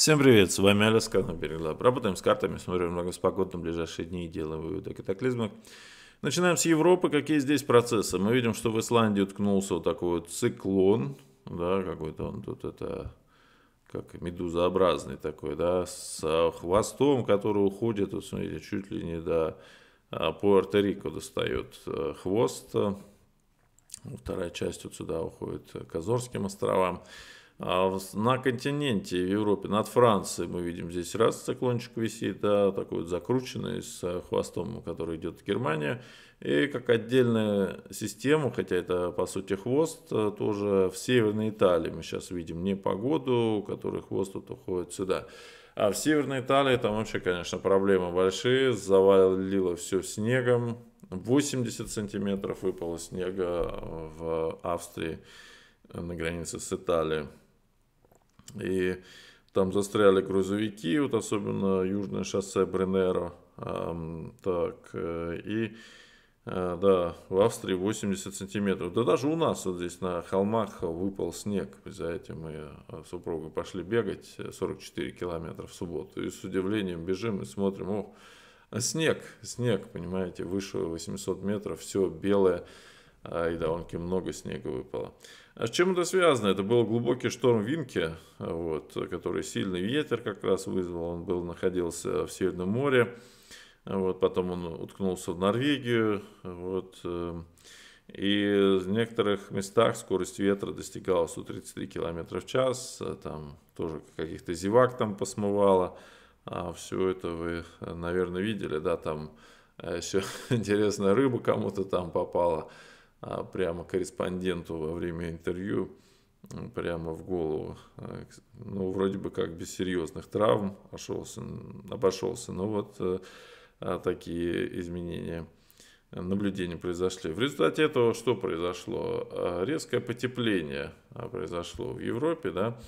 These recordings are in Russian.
Всем привет, с вами Аляска на Береглаб. Работаем с картами, смотрим много спокойно на ближайшие дни и делаем выводы о катаклизмах. Начинаем с Европы. Какие здесь процессы? Мы видим, что в Исландии уткнулся вот такой вот циклон, да, какой-то он тут это как медузообразный такой, да, с хвостом, который уходит, вот смотрите, чуть ли не до а, Пуэрто-Рико достает э, хвост. Вторая часть вот сюда уходит к Азорским островам. А на континенте, в Европе, над Францией мы видим здесь раз циклончик висит, да, такой вот закрученный с хвостом, который идет в Германию. И как отдельная система, хотя это по сути хвост, э, тоже в Северной Италии мы сейчас видим не погоду, который хвост тут уходит сюда. А в Северной Италии там вообще, конечно, проблемы большие, завалило все снегом, 80 сантиметров выпало снега в Австрии на границе с Италией. И там застряли грузовики, вот особенно южное шоссе Бренеро. Так, э, и э, да, в Австрии 80 сантиметров. Да даже у нас вот здесь на холмах выпал снег. Представляете, мы э, с супругой пошли бегать 44 километра в субботу. И с удивлением бежим и смотрим, о, снег, снег, понимаете, выше 800 метров, все белое. А, и довольно-таки много снега выпало. А с чем это связано? Это был глубокий шторм Винки, вот, который сильный ветер как раз вызвал. Он был, находился в Северном море. Вот, потом он уткнулся в Норвегию. Вот, э, и в некоторых местах скорость ветра достигала 133 км в час. Там тоже каких-то зевак там посмывало. А все это вы, наверное, видели, да, там э, еще интересная рыба кому-то там попала. А, прямо корреспонденту во время интервью прямо в голову. А, ну, вроде бы как без серьезных травм обошелся, обошелся но вот э, а, такие изменения наблюдения произошли. В результате этого что произошло? Резкое потепление произошло в Европе, да,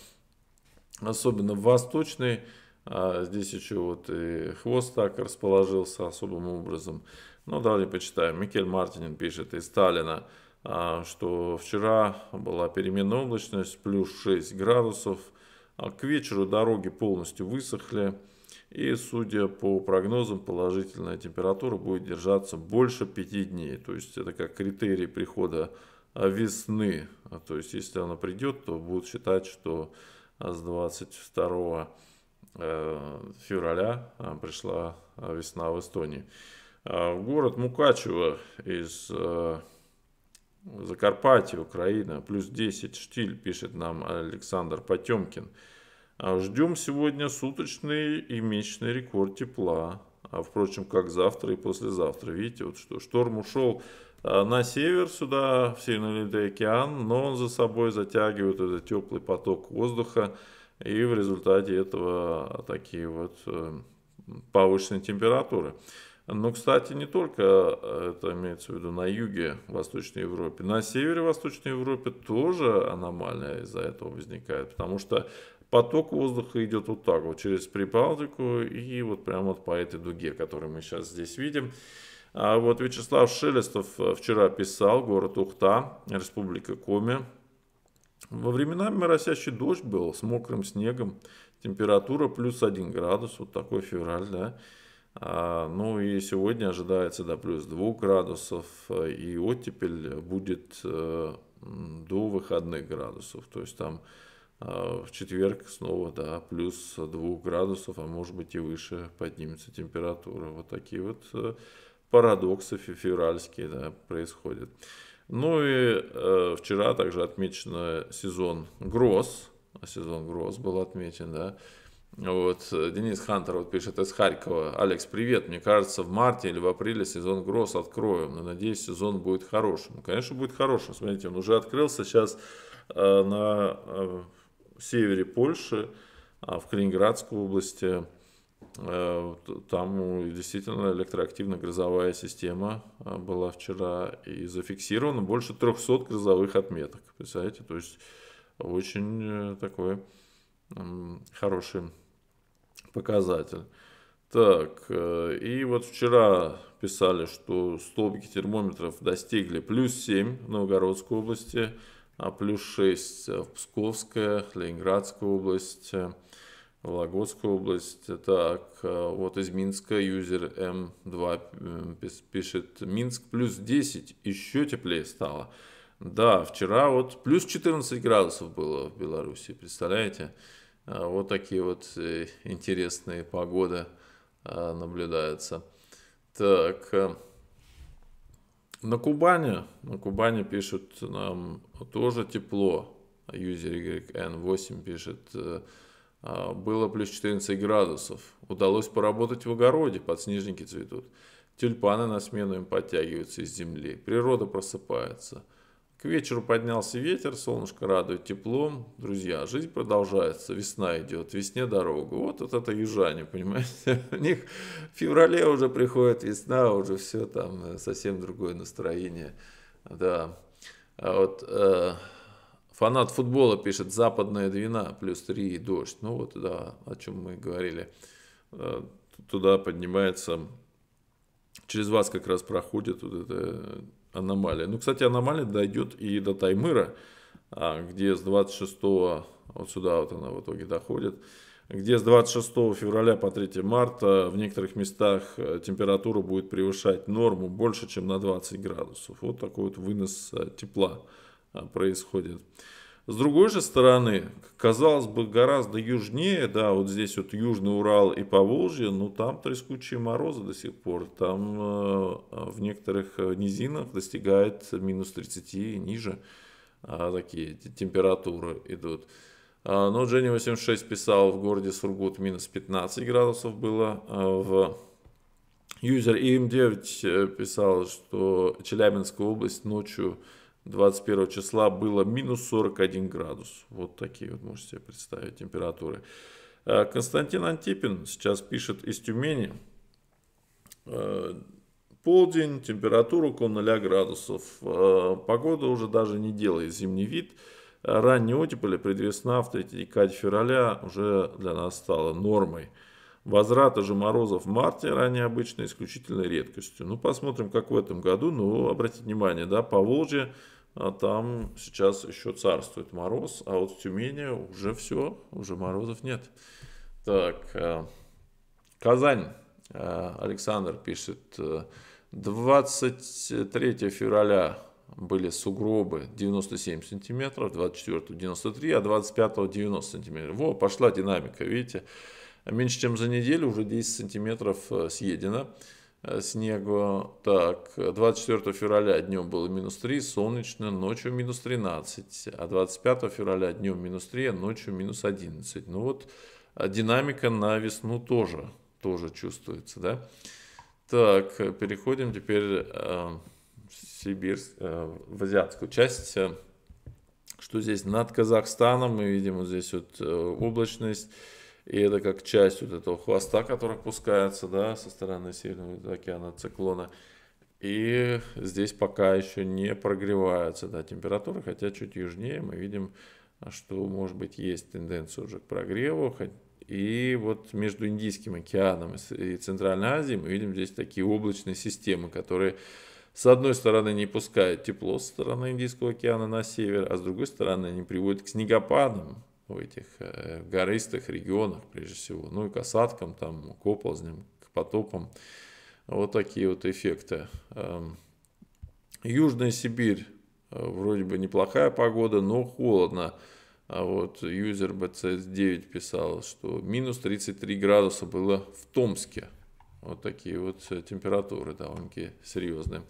особенно в Восточной, здесь еще вот и хвост так расположился особым образом. Ну, далее почитаем. Микель Мартинин пишет из Сталина, а, что вчера была переменная облачность, плюс 6 градусов. А к вечеру дороги полностью высохли. И, судя по прогнозам, положительная температура будет держаться больше 5 дней. То есть, это как критерий прихода весны. А, то есть, если она придет, то будут считать, что с 22 э, февраля пришла весна в Эстонии. А, город Мукачево из э, Закарпатья, Украина, плюс 10 штиль, пишет нам Александр Потемкин. А, ждем сегодня суточный и месячный рекорд тепла. А впрочем, как завтра и послезавтра. Видите, вот что шторм ушел на север сюда, в Северный Ледовитый океан, но он за собой затягивает этот теплый поток воздуха. И в результате этого такие вот э, повышенные температуры. Но, кстати, не только э, это имеется в виду на юге Восточной Европы, на севере Восточной Европы тоже аномалия из-за этого возникает, потому что поток воздуха идет вот так вот через Прибалтику и вот прямо вот по этой дуге, которую мы сейчас здесь видим. А вот Вячеслав Шелестов э, вчера писал, город Ухта, Республика Коми. Во времена моросящий дождь был с мокрым снегом, температура плюс 1 градус, вот такой февраль, да. А, ну и сегодня ожидается до плюс 2 градусов, и оттепель будет э, до выходных градусов. То есть там а, в четверг снова да, плюс 2 градусов, а может быть и выше поднимется температура. Вот такие вот э, парадоксы февральские да, происходят. Ну и э, вчера также отмечен сезон гроз. Сезон гроз был отмечен, да. Вот, э, Денис Хантер вот пишет из Харькова. Алекс, привет. Мне кажется, в марте или в апреле сезон Гросс откроем. Но надеюсь, сезон будет хорошим. Конечно, будет хорошим. Смотрите, он уже открылся сейчас э, на э, севере Польши, э, в Калининградской области. Э, там действительно электроактивная грозовая система э, была вчера и зафиксировано больше 300 грозовых отметок. Представляете, то есть очень э, такой хороший показатель. Так, э, и вот вчера писали, что столбики термометров достигли плюс 7 в Новгородской области, а плюс 6 в Псковской, Ленинградской области. Вологодская область. Так, вот из Минска юзер М2 пишет, Минск плюс 10, еще теплее стало. Да, вчера вот плюс 14 градусов было в Беларуси, представляете? Вот такие вот э, интересные погоды наблюдаются. Так, э, на Кубани, на Кубани пишут нам тоже тепло. Юзер YN8 пишет, э, было плюс 14 градусов. Удалось поработать в огороде, подснежники цветут. Тюльпаны на смену им подтягиваются из земли. Природа просыпается. К вечеру поднялся ветер, солнышко радует теплом. Друзья, жизнь продолжается, весна идет, весне дорога. Вот, вот это южане, понимаете? У них в феврале уже приходит весна, уже все там э, совсем другое настроение. Да. А вот э, фанат футбола пишет «Западная Двина плюс 3 и дождь». Ну вот, да, о чем мы говорили. Э, туда поднимается, через вас как раз проходит вот это аномалия. Ну, кстати, аномалия дойдет и до Таймыра, а, где с 26 вот сюда вот она в итоге доходит, где с 26 февраля по 3 марта в некоторых местах э, температура будет превышать норму больше, чем на 20 градусов. Вот такой вот вынос э, тепла происходит. С другой же стороны, казалось бы, гораздо южнее, да, вот здесь вот Южный Урал и Поволжье, ну там трескучие морозы до сих пор. Там э, в некоторых низинах достигает минус 30 и ниже а, такие температуры идут. А, но Дженни 86 писал, в городе Сургут минус 15 градусов было. А в Юзер ИМ9 писал, что Челябинская область ночью 21 числа было минус 41 градус. Вот такие вот можете себе представить температуры. Э, Константин Антипин сейчас пишет из Тюмени. Э, полдень, температура около 0 градусов. Э, погода уже даже не делает зимний вид. Ранняя оттепель, предвесна в третьей декаде февраля уже для нас стала нормой. Возврата же морозов в марте ранее обычно исключительной редкостью. Ну, посмотрим, как в этом году. Ну, обратите внимание, да, по Волжье а там сейчас еще царствует мороз, а вот в Тюмени уже все, уже морозов нет. Так, э, Казань. Э, Александр пишет, 23 э, февраля были сугробы 97 сантиметров, 24 93, а 25 90 сантиметров. Во, пошла динамика, видите. Меньше чем за неделю уже 10 сантиметров съедено. Э, снегу. Так, 24 февраля днем было минус 3, солнечно, ночью минус 13, а 25 февраля днем минус 3, а ночью минус 11. Ну вот, а динамика на весну тоже, тоже чувствуется, да. Так, переходим теперь э, в Сибирь, э, в азиатскую часть. Что здесь над Казахстаном, мы видим вот здесь вот э, облачность и это как часть вот этого хвоста, который опускается, да, со стороны Северного океана циклона. И здесь пока еще не прогревается да, температура, хотя чуть южнее мы видим, что, может быть, есть тенденция уже к прогреву. И вот между Индийским океаном и Центральной Азией мы видим здесь такие облачные системы, которые с одной стороны не пускают тепло со стороны Индийского океана на север, а с другой стороны они приводят к снегопадам, в этих э, гористых регионах, прежде всего, ну и к осадкам, там, к оползням, к потопам. Вот такие вот эффекты. Эм, Южная Сибирь, э, вроде бы неплохая погода, но холодно. А вот юзер BCS9 писал, что минус 33 градуса было в Томске. Вот такие вот э, температуры довольно-таки серьезные.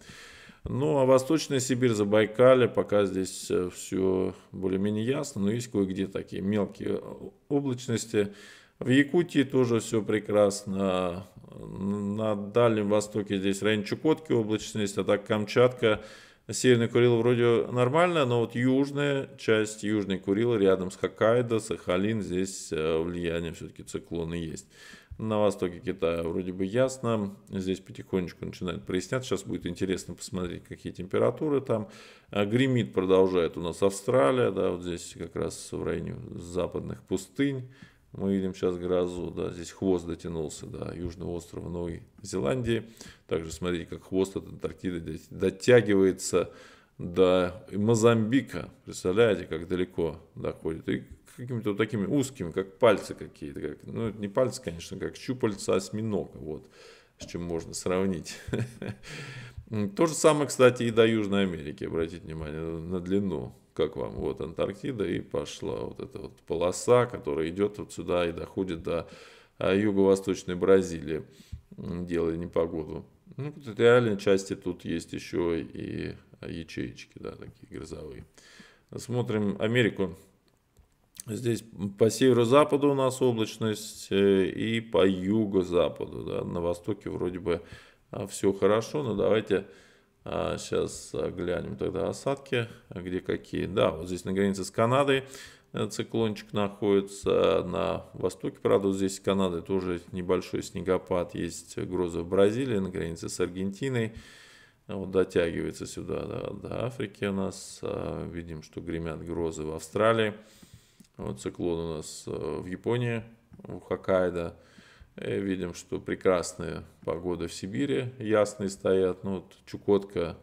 Ну, а Восточная Сибирь, Забайкалье, пока здесь э, все более-менее ясно, но есть кое-где такие мелкие э, облачности. В Якутии тоже все прекрасно. На Дальнем Востоке здесь район Чукотки облачность, а так Камчатка, Северный Курил вроде нормально, но вот южная часть, Южный Курил рядом с Хоккайдо, Сахалин, здесь э, влияние все-таки циклона есть на востоке Китая вроде бы ясно. Здесь потихонечку начинает проясняться. Сейчас будет интересно посмотреть, какие температуры там. А гремит продолжает у нас Австралия, да, вот здесь как раз в районе западных пустынь. Мы видим сейчас грозу, да, здесь хвост дотянулся до южного острова Новой Зеландии. Также смотрите, как хвост от Антарктиды дотягивается до Мозамбика. Представляете, как далеко доходит. И какими-то вот такими узкими, как пальцы какие-то. Как, ну, не пальцы, конечно, как щупальца осьминога. Вот с чем можно сравнить. То же самое, кстати, и до Южной Америки. Обратите внимание на длину. Как вам? Вот Антарктида и пошла вот эта вот полоса, которая идет вот сюда и доходит до а, юго-восточной Бразилии, делая непогоду. Ну, реальной части тут есть еще и ячеечки, да, такие грозовые. Смотрим Америку. Здесь по северо-западу у нас облачность э, и по юго-западу. Да, на востоке вроде бы а, все хорошо, но давайте сейчас а, глянем тогда осадки, где какие. Да, вот здесь на границе с Канадой э, циклончик находится на востоке. Правда, вот здесь Канада тоже небольшой снегопад. Есть грозы в Бразилии, на границе с Аргентиной. Вот дотягивается сюда до, до Африки у нас. А, видим, что гремят грозы в Австралии. Вот циклон у нас э, в Японии, у Хоккайдо. И видим, что прекрасная погода в Сибири, ясные стоят. Ну, вот Чукотка,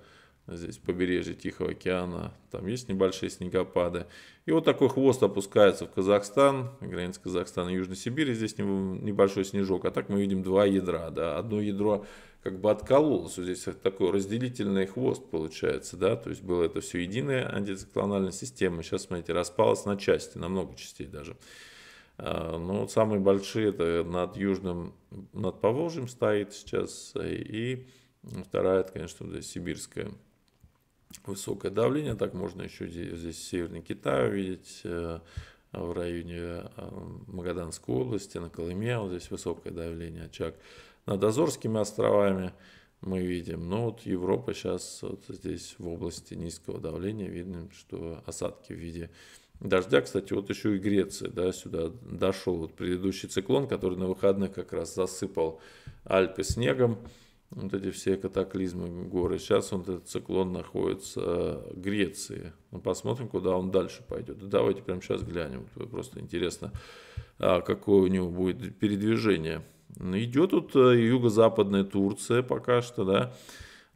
здесь побережье Тихого океана, там есть небольшие снегопады. И вот такой хвост опускается в Казахстан, граница Казахстана и Южной Сибири, здесь небольшой снежок. А так мы видим два ядра. Да. Одно ядро как бы откололось. Вот здесь такой разделительный хвост получается, да, то есть было это все единая антициклональная система, сейчас, смотрите, распалась на части, на много частей даже. А, вот самые большие это над Южным, над Поволжьем стоит сейчас, и вторая, это, конечно, здесь сибирская высокое давление, так можно еще здесь, здесь Северный Китай увидеть, э, в районе э, Магаданской области, на Колыме, вот здесь высокое давление, очаг над Азорскими островами мы видим. Но вот Европа сейчас вот здесь в области низкого давления видно, что осадки в виде дождя. Кстати, вот еще и Греция, да, сюда дошел вот предыдущий циклон, который на выходных как раз засыпал Альпы снегом. Вот эти все катаклизмы горы. Сейчас он, этот циклон находится в Греции. Ну, посмотрим, куда он дальше пойдет. давайте прямо сейчас глянем. Просто интересно, а, какое у него будет передвижение. Идет тут э, юго-западная Турция пока что, да,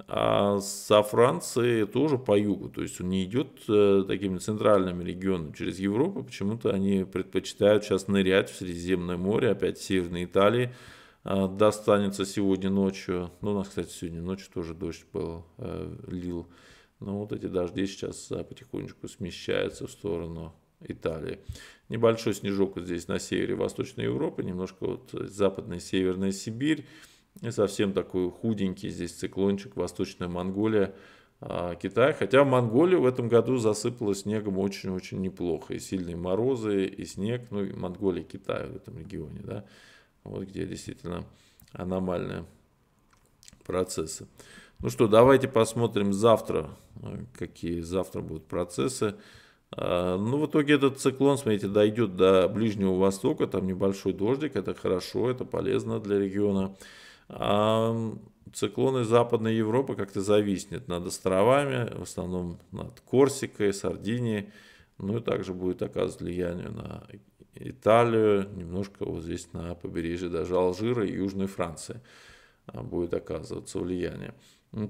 а со Франции тоже по югу, то есть он не идет э, такими центральными регионами через Европу, почему-то они предпочитают сейчас нырять в Средиземное море, опять Северной Италии, а, достанется сегодня ночью, ну у нас, кстати, сегодня ночью тоже дождь был, э, лил, но вот эти дожди сейчас потихонечку смещаются в сторону Италии. Небольшой снежок вот здесь на севере Восточной Европы, немножко вот западная Северная Сибирь. И совсем такой худенький здесь циклончик Восточная Монголия, а, Китай. Хотя Монголию в этом году засыпало снегом очень-очень неплохо. И сильные морозы, и снег. Ну, и Монголия, Китай в этом регионе, да. Вот где действительно аномальные процессы. Ну что, давайте посмотрим завтра, какие завтра будут процессы. А, ну, в итоге этот циклон, смотрите, дойдет до Ближнего Востока, там небольшой дождик, это хорошо, это полезно для региона. А циклоны Западной Европы как-то зависнет над островами, в основном над Корсикой, Сардинией, ну и также будет оказывать влияние на Италию, немножко вот здесь на побережье даже Алжира и Южной Франции а, будет оказываться влияние.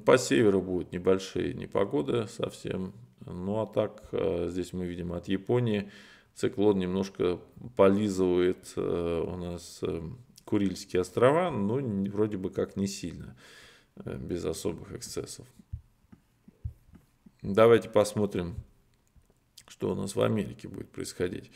По северу будут небольшие непогоды совсем, ну а так, э, здесь мы видим от Японии, циклон немножко полизывает э, у нас э, Курильские острова, но вроде бы как не сильно, без особых эксцессов. Давайте посмотрим, что у нас в Америке будет происходить.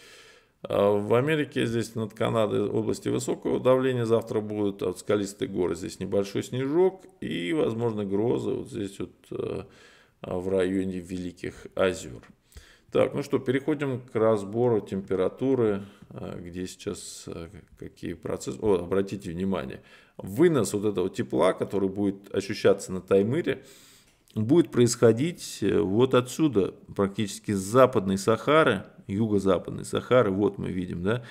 А в Америке здесь над Канадой области высокого давления завтра будут от скалистые горы. Здесь небольшой снежок и, возможно, грозы. Вот здесь вот а, в районе Великих озер. Так, ну что, переходим к разбору температуры, а, где сейчас а, какие процессы. О, обратите внимание, вынос вот этого тепла, который будет ощущаться на Таймыре, будет происходить э, вот отсюда, практически с западной Сахары, юго-западной Сахары, вот мы видим, да,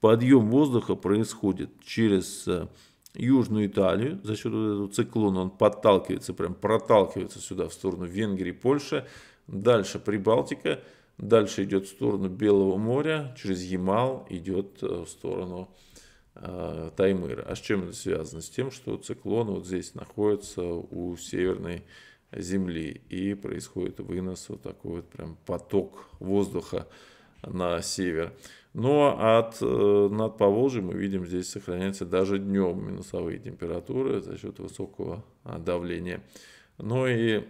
подъем воздуха происходит через э, Южную Италию, за счет этого циклона он подталкивается, прям проталкивается сюда в сторону Венгрии, Польши, дальше Прибалтика, дальше идет в сторону Белого моря, через Ямал идет э, в сторону э, Таймыра. А с чем это связано? С тем, что циклон вот здесь находится у северной земли и происходит вынос, вот такой вот прям поток воздуха на север. Но от, э, над Поволжьем мы видим, здесь сохраняются даже днем минусовые температуры за счет высокого а, давления. Ну и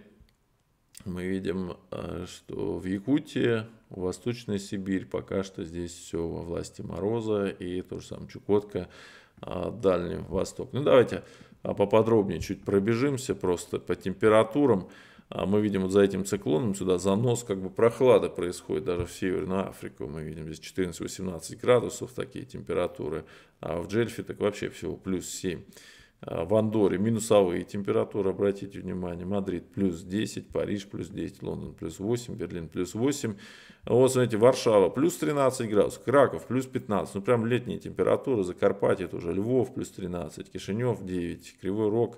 мы видим, э, что в Якутии, Восточная Сибирь, пока что здесь все во власти мороза, и то же самое Чукотка, а, Дальний Восток. Ну давайте а, поподробнее чуть пробежимся просто по температурам. А мы видим вот за этим циклоном сюда занос, как бы прохлада происходит даже в Северную Африку. Мы видим здесь 14-18 градусов такие температуры, а в Джельфе так вообще всего плюс 7. А в Андоре минусовые температуры, обратите внимание, Мадрид плюс 10, Париж плюс 10, Лондон плюс 8, Берлин плюс 8. Вот, смотрите, Варшава плюс 13 градусов, Краков плюс 15, ну прям летние температуры, Закарпатье тоже, Львов плюс 13, Кишинев 9, Кривой Рог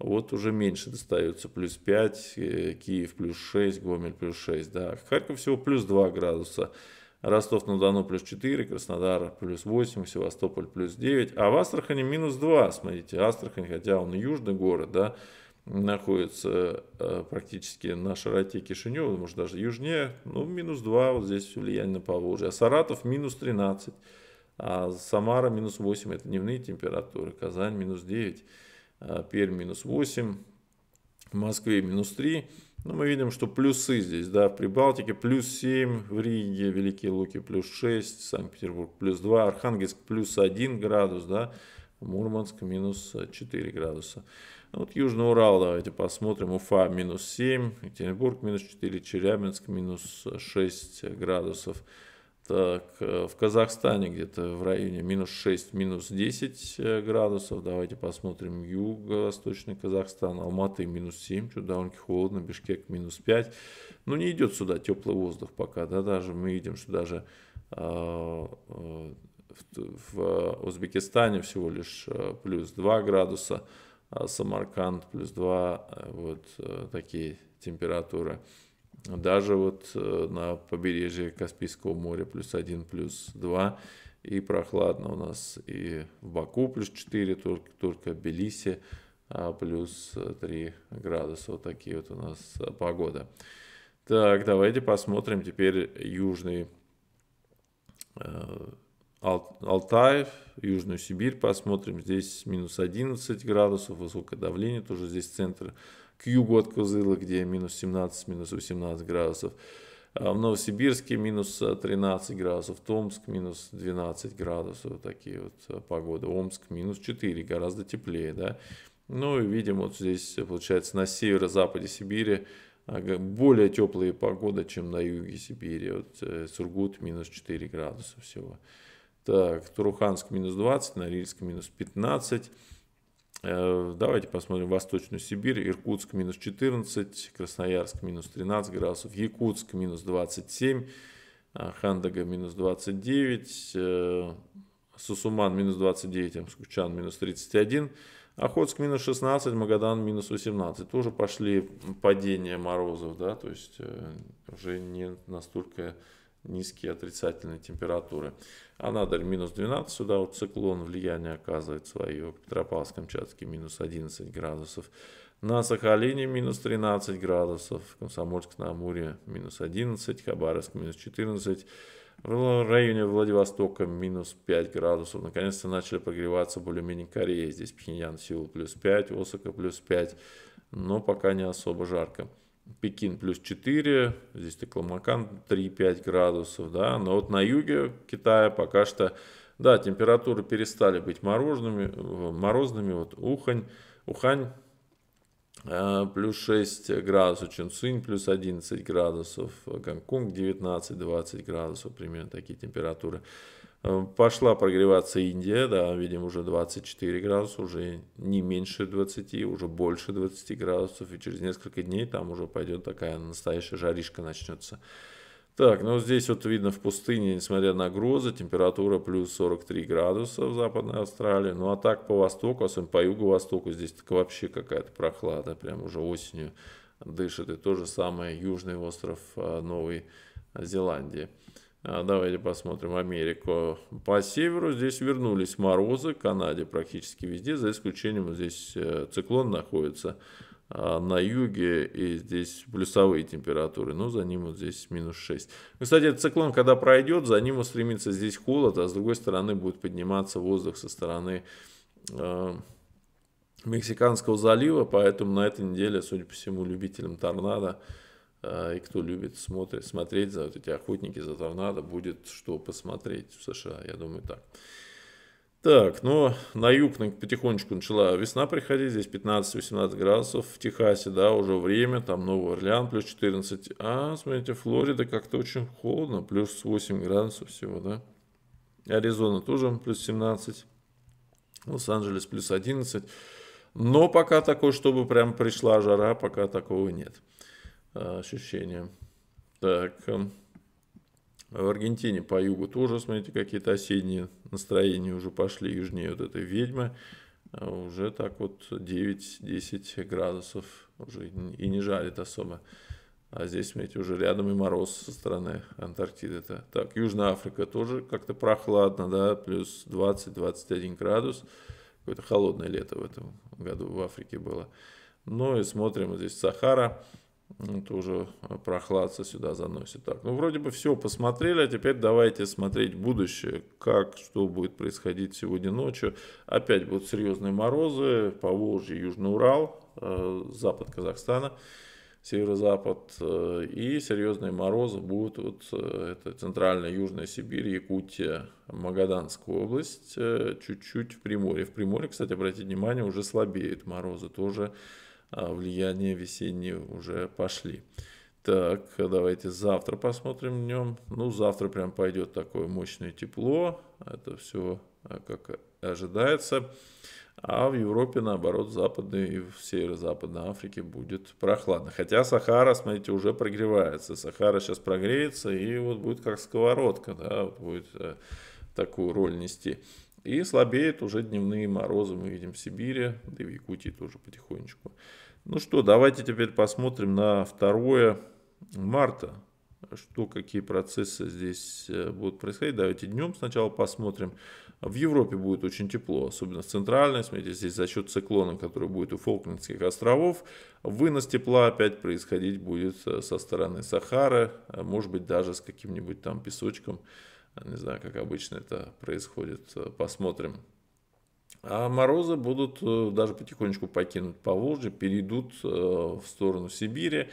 вот уже меньше достается, плюс 5, э, Киев плюс 6, Гомель плюс 6, да, Харьков всего плюс 2 градуса, Ростов-на-Дону плюс 4, Краснодар плюс 8, Севастополь плюс 9, а в Астрахани минус 2, смотрите, Астрахань, хотя он южный город, да, находится э, практически на широте Кишинева, может даже южнее, ну, минус 2, вот здесь влияние на Поволжье, а Саратов минус 13, а Самара минус 8, это дневные температуры, Казань минус 9, а, Пермь минус 8, в Москве минус 3. Но мы видим, что плюсы здесь, да, в Прибалтике плюс 7, в Риге, Великие Луки плюс 6, Санкт-Петербург плюс 2, Архангельск плюс 1 градус, да, Мурманск минус 4 градуса. Вот Южный Урал, давайте посмотрим, Уфа минус 7, Екатеринбург минус 4, Челябинск минус 6 градусов. Так, э, в Казахстане где-то в районе минус 6, минус 10 э, градусов. Давайте посмотрим юго-восточный Казахстан. Алматы минус 7, что довольно холодно. Бишкек минус 5. Но не идет сюда теплый воздух пока. Да, даже мы видим, что даже э, в Узбекистане всего лишь плюс 2 градуса. А Самарканд плюс 2. Вот такие температуры. Даже вот э, на побережье Каспийского моря плюс 1, плюс 2. И прохладно у нас и в Баку плюс 4, только, только Белисе а плюс 3 градуса. Вот такие вот у нас э, погода. Так, давайте посмотрим теперь южный э, Алтай, Южную Сибирь посмотрим. Здесь минус 11 градусов, высокое давление, тоже здесь центр к югу от Козыла, где минус 17, минус 18 градусов. А в Новосибирске минус 13 градусов, Томск минус 12 градусов, такие вот а, погоды. Омск минус 4, гораздо теплее, да. Ну и видим вот здесь, получается, на северо-западе Сибири а, более теплые погода, чем на юге Сибири. Вот э, Сургут минус 4 градуса всего. Так, Туруханск минус 20, Норильск минус 15. Э, давайте посмотрим Восточную Сибирь. Иркутск минус 14, Красноярск минус 13 градусов, Якутск минус 27, э, Хандага минус 29, э, Сусуман минус 29, Амскучан минус 31, Охотск минус 16, Магадан минус 18. Тоже пошли падения морозов, да, то есть уже не настолько низкие отрицательные температуры. Анадырь минус 12, сюда вот циклон влияние оказывает свое. Петропавловск-Камчатский минус 11 градусов. На Сахалине минус 13 градусов. Комсомольск на Амуре минус 11. Хабаровск минус 14. В районе Владивостока минус 5 градусов. Наконец-то начали прогреваться более-менее Корея. Здесь Пхеньян, Сеул плюс 5, Осака плюс 5. Но пока не особо жарко. Пекин плюс 4, здесь Текламакан 3-5 градусов, да, но вот на юге Китая пока что, да, температуры перестали быть морозными, морозными, вот Ухань, Ухань э, плюс 6 градусов, Чунцинь плюс 11 градусов, Гонконг 19-20 градусов, примерно такие температуры. Э, пошла прогреваться Индия, да, видим уже 24 градуса, уже не меньше 20, уже больше 20 градусов, и через несколько дней там уже пойдет такая настоящая жаришка начнется. Так, ну здесь вот видно в пустыне, несмотря на грозы, температура плюс 43 градуса в Западной Австралии. Ну а так по востоку, особенно по юго-востоку, здесь так вообще какая-то прохлада, прям уже осенью дышит. И то же самое южный остров а, Новой Зеландии. А, давайте посмотрим Америку. По северу здесь вернулись морозы, Канаде практически везде, за исключением здесь э, циклон находится а на юге, и здесь плюсовые температуры, но за ним вот здесь минус 6. Кстати, этот циклон, когда пройдет, за ним устремится здесь холод, а с другой стороны будет подниматься воздух со стороны э, Мексиканского залива, поэтому на этой неделе, судя по всему, любителям торнадо, и кто любит смотреть, смотреть за вот эти охотники за торнадо, будет что посмотреть в США, я думаю так. Так, ну, на юг потихонечку начала весна приходить, здесь 15-18 градусов, в Техасе, да, уже время, там Новый Орлеан плюс 14, а, смотрите, Флорида как-то очень холодно, плюс 8 градусов всего, да. Аризона тоже плюс 17, Лос-Анджелес плюс 11, но пока такой, чтобы прям пришла жара, пока такого нет а, ощущения. Так, эм, в Аргентине по югу тоже, смотрите, какие-то осенние настроения уже пошли южнее вот этой ведьмы. А уже так вот 9-10 градусов уже и не жарит особо. А здесь, смотрите, уже рядом и мороз со стороны Антарктиды. -то. Так, Южная Африка тоже как-то прохладно, да, плюс 20-21 градус. Какое-то холодное лето в этом году в Африке было. Ну и смотрим, здесь Сахара это уже прохладца сюда заносит. Так, ну вроде бы все посмотрели, а теперь давайте смотреть будущее, как, что будет происходить сегодня ночью. Опять будут серьезные морозы, по Волжье, Южный Урал, э, запад Казахстана, северо-запад. Э, и серьезные морозы будут вот, э, это центральная Южная Сибирь, Якутия, Магаданская область, чуть-чуть в Приморье. В Приморье, кстати, обратите внимание, уже слабеют морозы тоже а влияние весенние уже пошли. Так, давайте завтра посмотрим днем. Ну, завтра прям пойдет такое мощное тепло. Это все а, как ожидается. А в Европе, наоборот, в Западной и в Северо-Западной Африке будет прохладно. Хотя Сахара, смотрите, уже прогревается. Сахара сейчас прогреется и вот будет как сковородка, да, вот будет э, такую роль нести. И слабеют уже дневные морозы, мы видим в Сибири, да и в Якутии тоже потихонечку. Ну что, давайте теперь посмотрим на 2 марта, что какие процессы здесь э, будут происходить. Давайте днем сначала посмотрим. В Европе будет очень тепло, особенно в центральной. Смотрите, здесь за счет циклона, который будет у Фолклендских островов, вынос тепла опять происходить будет э, со стороны Сахары, а может быть даже с каким-нибудь там песочком не знаю, как обычно это происходит. Посмотрим. А морозы будут э, даже потихонечку покинуть Поволжье, перейдут э, в сторону Сибири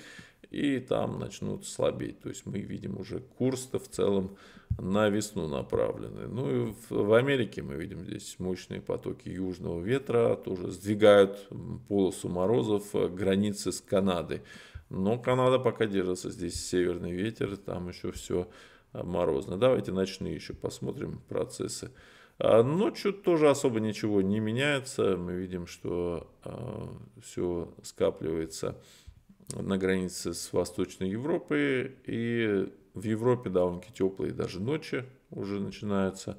и там начнут слабеть. То есть мы видим уже курс-то в целом на весну направленный. Ну и в Америке мы видим здесь мощные потоки южного ветра, тоже сдвигают полосу морозов э, границы с Канадой. Но Канада пока держится, здесь северный ветер, там еще все Э, морозно. Давайте ночные еще посмотрим процессы. А ночью тоже особо ничего не меняется. Мы видим, что э, все скапливается на границе с Восточной Европой. И в Европе довольно-таки теплые даже ночи уже начинаются.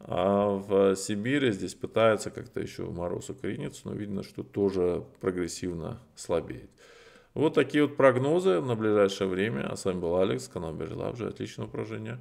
А в Сибири здесь пытаются как-то еще мороз укорениться, но видно, что тоже прогрессивно слабеет. Вот такие вот прогнозы на ближайшее время. А с вами был Алекс, канал Берилабжи. Отличного упражнения.